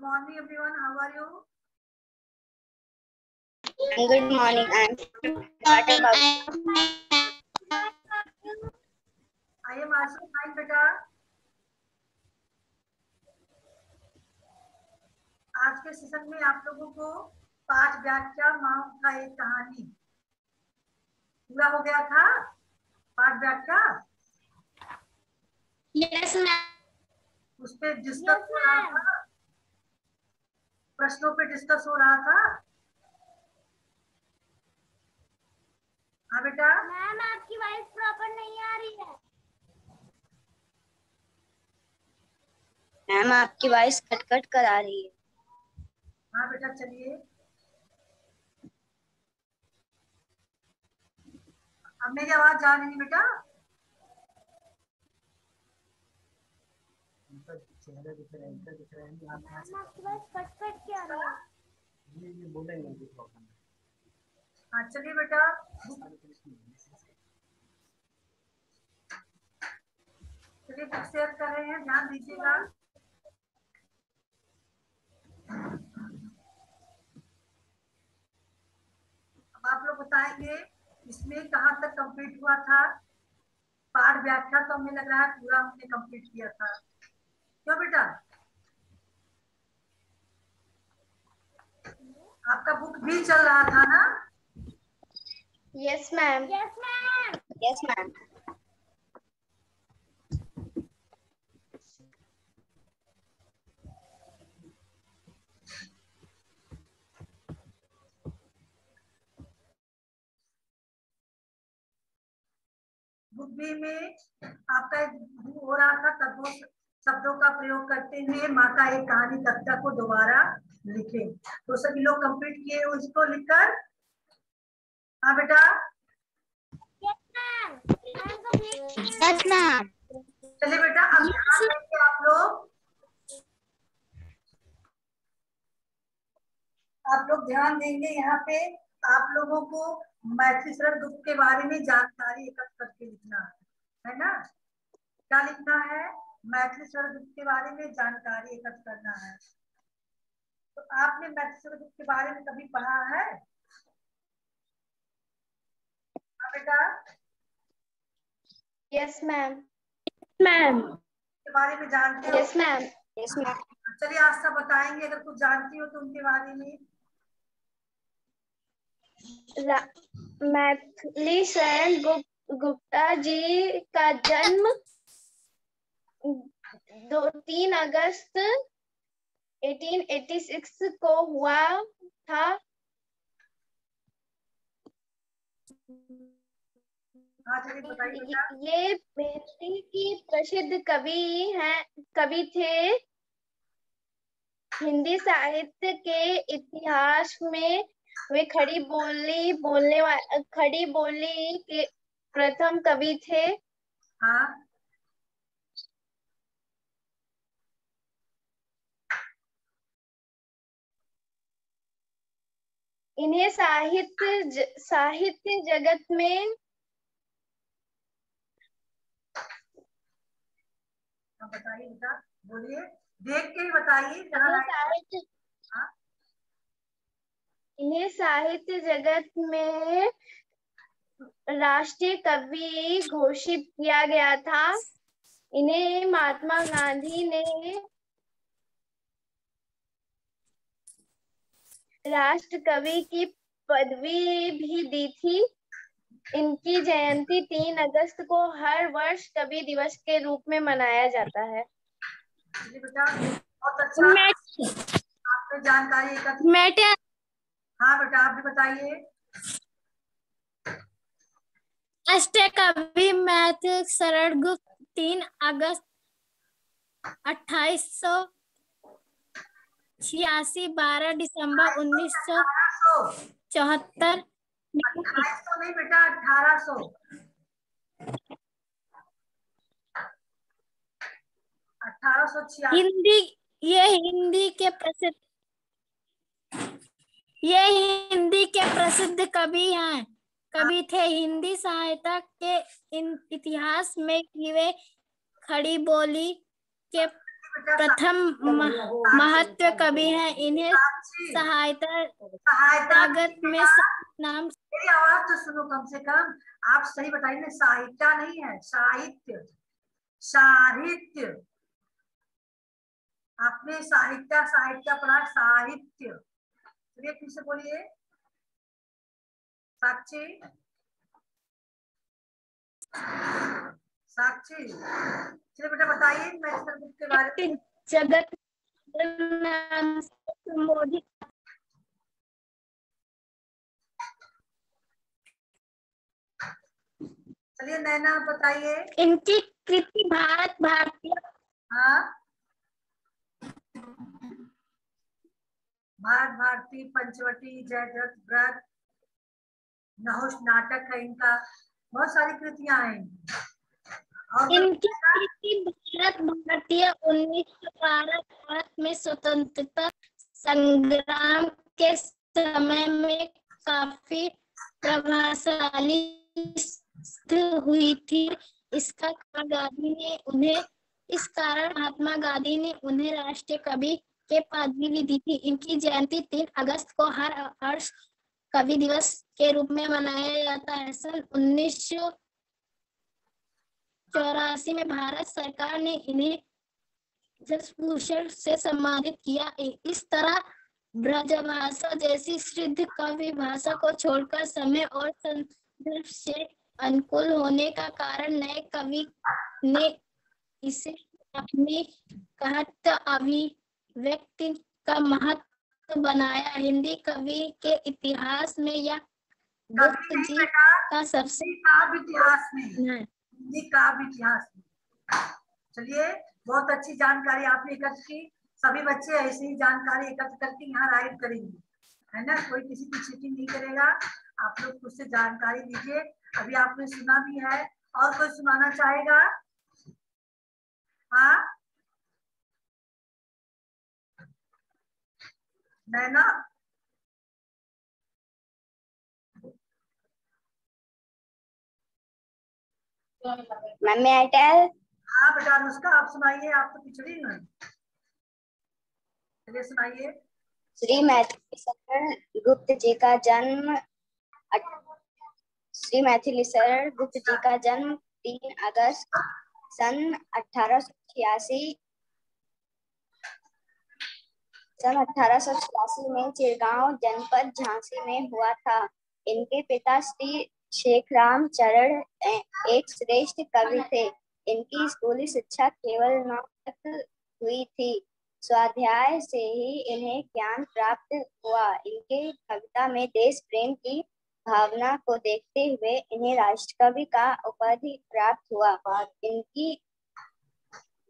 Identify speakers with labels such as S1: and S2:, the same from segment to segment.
S1: Good morning, everyone. How are you?
S2: Good morning. I'm what
S1: I am also fine, beta. आज के session में आप लोगों को पाँच व्याख्या माँ का एक कहानी पूरा हो गया था पाँच व्याख्या
S2: Yes,
S1: उस पे डिस्कस हो रहा था प्रश्नों पे डिस्कस हो रहा था। हाँ बेटा?
S2: मैम आपकी वॉइस प्रॉपर नहीं आ रही है। मैम आपकी वॉइस कट कट कर आ रही है।
S1: हाँ बेटा चलिए। अब मेरी आवाज़ जा रही है बेटा? चेहरा दिख रहा है इनका दिख रहा है यहाँ
S2: वॉइस कट कट के आ रही है
S1: ये ये बोलेंगे कुछ प्रॉब्लम हाँ चलिए बेटा चलिए बुक शेयर कर रहे हैं ध्यान दीजिएगा। अब आप लोग बताएँगे, इसमें कहाँ तक कंप्लीट हुआ था? पाठ व्याख्या तो हमें लग रहा है पूरा हमने कंप्लीट किया था। क्यों बेटा? आपका बुक भी चल रहा था ना?
S2: Yes ma'am yes ma'am yes ma'am
S1: बुद्धि में आपका एक हो रहा था तब वो शब्दों का प्रयोग करते हुए माँ का एक कहानी कविता को दोबारा लिखे। तो सभी लोग कंप्लीट किए उसको लिखकर? हाँ बेटा? चलिए बेटा अब आप लोग। आप लोग ध्यान देंगे यहाँ पे आप लोगों को मैथिली शरण गुप्त के बारे में जानकारी एकत्र करके लिखना है। है ना? क्या लिखना है? मैथिली गुप्त के बारे में जानकारी एकत्र करना है। तो आपने मैथिली शरण गुप्त के बारे में कभी पढ़ा है? हाँ बेटा?
S2: यस मैम मैम
S1: के बारे में जानते हो?
S2: यस मैम यस मैम
S1: चलिए आज सब बताएँगे अगर कुछ जानती हो तो उनके बारे में।
S2: मैथिली शरण गुप- गुप्ता जी का जन्म दो तीन अगस्त 1886 को हुआ था। ये मैथिली की प्रसिद्ध कवि हैं कवि थे हिंदी साहित्य के इतिहास में। वे खड़ी बोली बोलने वाले खड़ी बोली के प्रथम कवि थे।
S1: हाँ।
S2: इन्हें साहित्य ज, साहित्य जगत में
S1: बताइए बेटा बोलिए। देख के ही बताइए
S2: साहित्य
S1: हाँ?
S2: इन्हें साहित्य जगत में राष्ट्रीय कवि घोषित किया गया था। इन्हें महात्मा गांधी ने राष्ट्र कवि की पदवी भी दी थी। इनकी जयंती तीन अगस्त को हर वर्ष कवि दिवस के रूप में मनाया जाता है।
S1: चलिए बेटा बहुत अच्छा। आपने जानकारी एकत्र हाँ बेटा आप भी बताइए।
S3: कवि मैथ तीन अगस्त अट्ठाईस सौ छियासी बारह दिसंबर उन्नीस सौ चौहत्तर
S1: नहीं बेटा अठारह सौ। अठारह सौ
S3: हिंदी ये हिंदी के प्रसिद्ध ये हिंदी के प्रसिद्ध कवि हैं। कवि थे हिंदी साहित्य के इन इतिहास में वे खड़ी बोली के प्रथम महत्व कवि हैं। इन्हें सहायता
S1: सहायता
S3: तागत में नाम
S1: मेरी आवाज़ तो सुनो कम से कम। आप सही बताइए ना साहित्य नहीं है साहित्य। साहित्य। आपने साहित्य साहित्य पढ़ा साहित्य। चलिए फिर से बोलिए। साक्षी। साक्षी चलिए बेटा बताइए मैं बुक के बारे में
S3: जगत नाम संबोधित
S1: चलिए नैना बताइए।
S3: इनकी कृति भारत भारतीय
S1: हाँ? भारत भारती पंचवटी जयद्रथ व्रत नहुष नाटक है इनका। बहुत सारी कृतियाँ हैं इनकी।
S3: कृति भारत, भारतीय उन्नीस सौ बारह भारत में स्वतंत्रता संग्राम के समय में काफ़ी प्रभावशाली हुई थी इसका कारण गांधी ने उन्हें, इस कारण महात्मा गांधी ने उन्हें राष्ट्रीय कवि के पदवी भी दी थी इनकी जयंती तीन अगस्त को हर वर्ष कवि दिवस के रूप में मनाया जाता है सन उन्नीस सौ चौरासी में भारत सरकार ने इन्हें से सम्मानित किया। इस तरह ब्रजभाषा जैसी सिद्ध काव्य भाषा को छोड़कर समय और संदर्भ से अनुकूल होने का कारण नए कवि ने इसे अपनी कहत अभिव्यक्ति का महत्व बनाया। हिंदी कवि के इतिहास में
S1: कभी
S3: गुप्त जी का सबसे
S1: इतिहास में।
S3: है।
S1: हिंदी काव्य इतिहास। चलिए, बहुत अच्छी जानकारी आपने एकत्र की। सभी बच्चे ऐसे ही जानकारी एकत्र करके यहाँ राइट करेंगे। है ना? कोई किसी की चीटिंग नहीं करेगा। आप लोग खुद से जानकारी दीजिए अभी आपने सुना भी है। और कोई सुनाना चाहेगा? हाँ? नैना
S4: मैम मैं टेल।
S1: हाँ बेटा अनुष्का आप सुनाइए आप तो पिछड़ी ना चलिए सुनाइए।
S4: श्री मैथिली शरण गुप्त जी का जन्म श्री मैथिली शरण गुप्त जी का जन्म तीन अगस्त सन अठारह सौ छियासी सन अठारह सौ छियासी में चिरगांव जनपद झांसी में हुआ था। इनके पिता श्री शेखराम चरण एक श्रेष्ठ कवि थे। इनकी स्कूली शिक्षा केवल नौ तक हुई थी। स्वाध्याय से ही इन्हें ज्ञान प्राप्त हुआ। इनके कविता में देश प्रेम की भावना को देखते हुए इन्हें राष्ट्रकवि का उपाधि प्राप्त हुआ। इनकी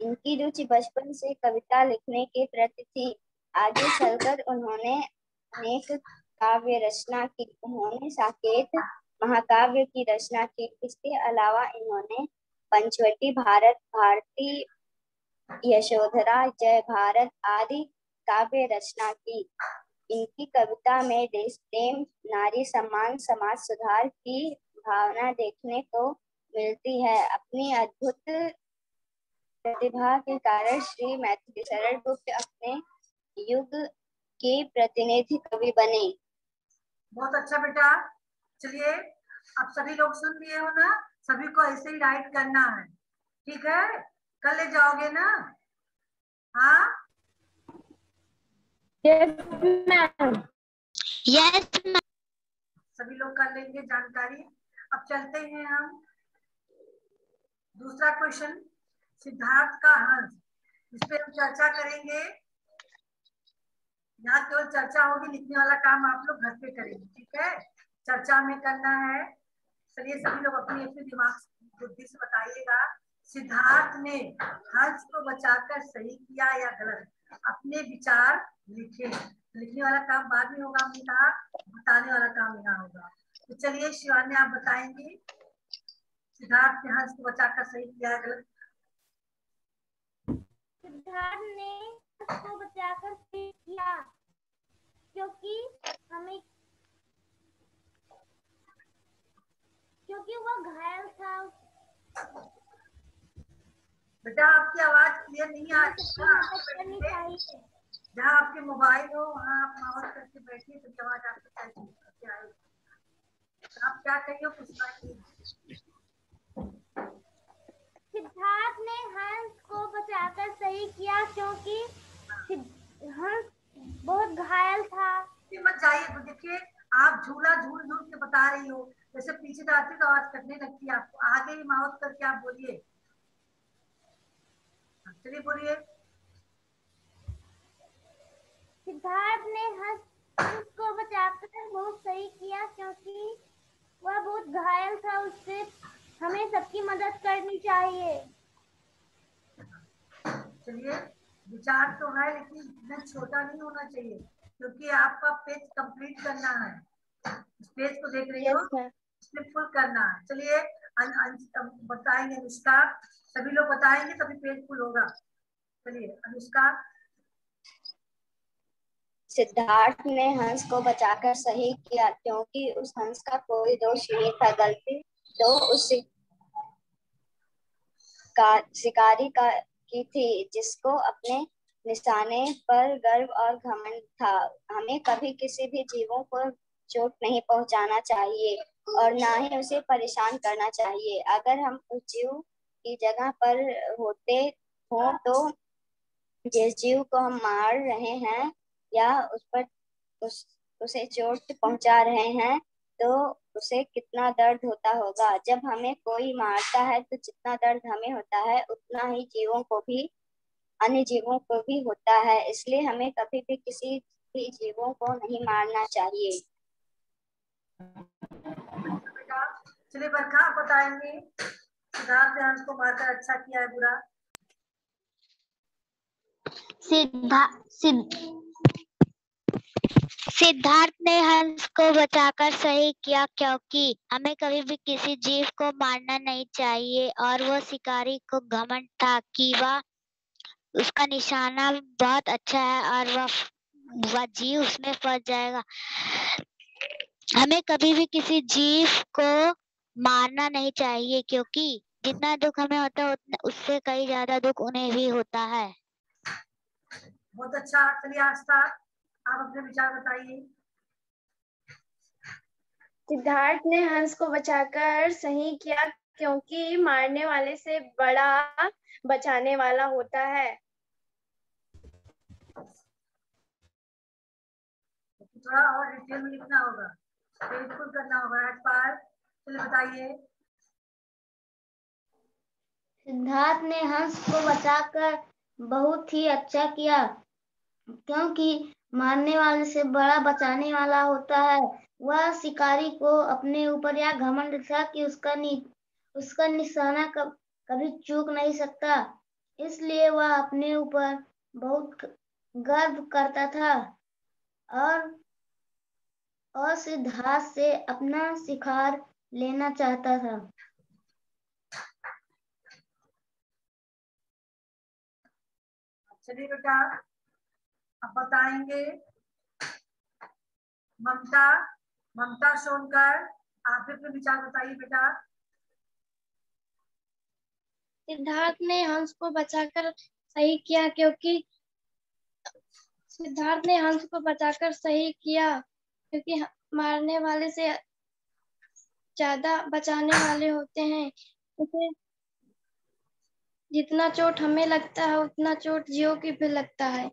S4: इनकी रुचि बचपन से कविता लिखने के प्रति थी। आगे चलकर उन्होंने अनेक काव्य रचना की। उन्होंने साकेत महाकाव्य की रचना की। इसके अलावा इन्होंने पंचवटी भारत, भारती, यशोधरा, जय भारत आदि काव्य रचना की। इनकी कविता में देश, प्रेम, नारी, सम्मान, समाज सुधार की भावना देखने को मिलती है। अपनी अद्भुत प्रतिभा के कारण श्री मैथिली शरण गुप्त अपने युग के प्रतिनिधि कवि बने।
S1: बहुत अच्छा बेटा। चलिए अब सभी लोग सुन लिए हो ना? सभी को ऐसे ही राइट करना है। ठीक है? कल ले जाओगे ना? हाँ?
S3: यस
S1: सभी लोग कर लेंगे जानकारी। अब चलते हैं हम। दूसरा क्वेश्चन सिद्धार्थ का हंस। इस पे हम चर्चा करेंगे। यहाँ केवल चर्चा होगी लिखने वाला काम आप लोग घर पे करेंगे। ठीक है? चर्चा में करना है। चलिए सभी लोग अपनी अपने दिमाग बुद्धि से बताइएगा। सिद्धार्थ ने हंस को बचाकर सही किया या गलत? अपने विचार लिखे। लिखने वाला काम बाद में होगा, हमने कहा। बताने वाला काम यहाँ होगा। तो चलिए, शिवानी, आप बताएँगे। सिद्धार्थ ने हंस को बचाकर सही किया या गलत?
S5: सिद्धार्थ ने उसको बचाकर सही किया, क्योंकि हमें क्योंकि वह घायल था।
S1: बेटा आपकी आवाज़ क्लियर नहीं आ रही जहाँ आपके मोबाइल हो वहाँ आप माउस करके बैठिए तो आवाज़ आपको आप क्या कहिए कुछ बात
S5: सिद्धार्थ ने हंस को बचाकर सही किया क्योंकि हंस बहुत घायल था।
S1: मत जाइए देखिए आप झूला झूल झूल के बता रही हो। पीछे जाती तो आवाज़ कटने लगती है आपको। आगे ही माउस करके आप बोलिए। चलिए बोलिए।
S5: सिद्धार्थ ने हंस को बचाकर बहुत सही किया क्योंकि वह बहुत घायल था उससे हमें सबकी मदद करनी चाहिए।
S1: चलिए विचार तो है लेकिन इतना छोटा नहीं होना चाहिए क्योंकि आपका पेज कंप्लीट करना है। इस पेज को देख रही हो? इसमें फुल करना है। चलिए बताएँगे अनुष्का। सभी लोग बताएँगे तभी पेज फुल होगा। चलिए अनुष्का।
S4: सिद्धार्थ ने हंस को बचाकर सही किया क्योंकि उस हंस का कोई दोष नहीं था गलती तो उस का, शिकारी का की थी जिसको अपने निशाने पर गर्व और घमंड था। हमें कभी किसी भी जीवों को चोट नहीं पहुंचाना चाहिए और ना ही उसे परेशान करना चाहिए। अगर हम उस जीव की जगह पर होते हो तो जिस जीव को हम मार रहे हैं या उस पर उस, उसे चोट पहुँचा रहे हैं तो उसे कितना दर्द होता होगा। जब हमें कोई मारता है तो जितना दर्द हमें होता है, उतना ही जीवों को भी, अन्य जीवों को भी होता है। इसलिए हमें कभी भी किसी भी जीवों को नहीं मारना चाहिए।
S1: चलिए बरखा आप बताएँगे। सिद्धार्थ ने हंस को मारकर अच्छा किया है बुरा।
S6: सिद्धा सिद्धार्थ ने हंस को बचाकर सही किया क्योंकि हमें कभी भी किसी जीव को मारना नहीं चाहिए और वो शिकारी को घमंड था कि वह उसका निशाना बहुत अच्छा है और वह वह जीव उसमें फंस जाएगा। हमें कभी भी किसी जीव को मारना नहीं चाहिए क्योंकि जितना दुख हमें होता है उतना उससे कई ज़्यादा दुख उन्हें भी होता है।
S1: बहुत अच्छा। चलिए आस्था आप अपने विचार बताइए।
S7: सिद्धार्थ ने हंस को बचाकर सही किया क्योंकि मारने वाले से बड़ा बचाने वाला होता है।
S1: थोड़ा और डिटेल में लिखना होगा। बिल्कुल करना होगा राजपाल चलिए बताइए।
S3: सिद्धार्थ ने हंस को बचाकर बहुत ही अच्छा किया क्योंकि मारने वाले से बड़ा बचाने वाला होता है। वह शिकारी को अपने ऊपर या घमंड था कि उसका नि, उसका निशाना कब कभी चूक नहीं सकता। इसलिए वह अपने ऊपर बहुत गर्व करता था और और सिद्धार्थ से अपना शिकार लेना चाहता था।
S1: चलिए बेटा अब बताएँगे ममता ममता सोनकर आप भी अपने विचार बताइए बेटा।
S7: सिद्धार्थ ने हंस को बचाकर सही किया क्योंकि सिद्धार्थ ने हंस को बचाकर सही किया। क्योंकि मारने वाले से ज़्यादा बचाने वाले होते हैं। उसे जितना चोट हमें लगता है, उतना चोट जियो की भी लगता है।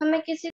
S7: हमें किसी